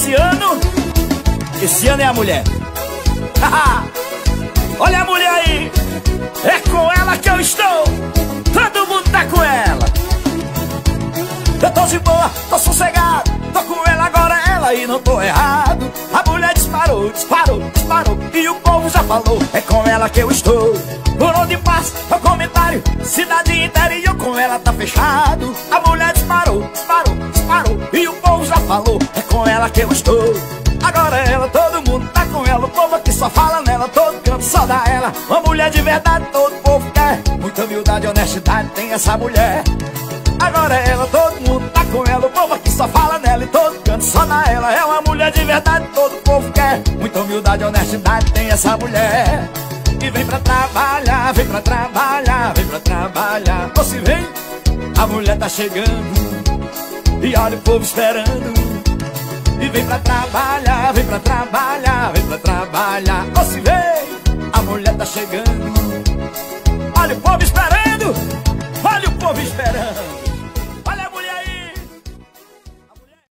esse ano, esse ano é a mulher. Olha a mulher aí, é com ela que eu estou. Todo mundo tá com ela. Eu tô de boa, tô sossegado, tô com ela agora, ela e não tô errado. A mulher disparou, disparou, disparou, e o povo já falou, é com ela que eu estou. Por onde passa, o comentário, cidade inteira e eu com ela tá fechado. É com ela que eu estou. Agora ela, todo mundo tá com ela, o povo aqui só fala nela, todo canto só dá ela. Uma mulher de verdade, todo povo quer. Muita humildade e honestidade tem essa mulher. Agora ela, todo mundo tá com ela. O povo aqui só fala nela e todo canto só na ela. É uma mulher de verdade, todo povo quer. Muita humildade e honestidade tem essa mulher. E vem pra trabalhar, vem pra trabalhar, vem pra trabalhar. Você vem, a mulher tá chegando. E olha o povo esperando vem pra trabalhar, vem pra trabalhar, vem pra trabalhar. Você vem, a mulher tá chegando. Olha o povo esperando Olha o povo esperando